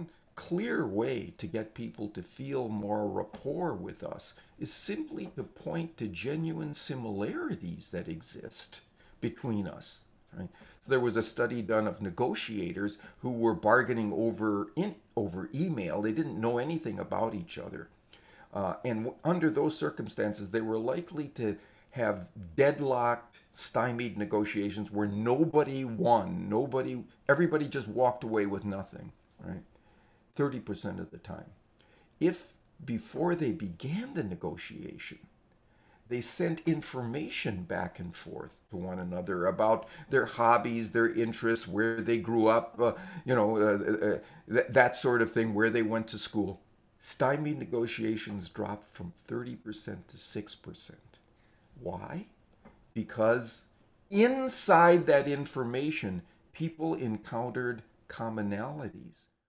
one clear way to get people to feel more rapport with us is simply to point to genuine similarities that exist between us. Right? So there was a study done of negotiators who were bargaining over in, over email. They didn't know anything about each other, uh, and under those circumstances, they were likely to have deadlocked, stymied negotiations where nobody won. Nobody, everybody just walked away with nothing. Right, thirty percent of the time. If before they began the negotiation, they sent information back and forth to one another about their hobbies, their interests, where they grew up, uh, you know, uh, uh, th- that sort of thing, where they went to school. Stymied negotiations dropped from 30% to 6%. Why? Because inside that information, people encountered commonalities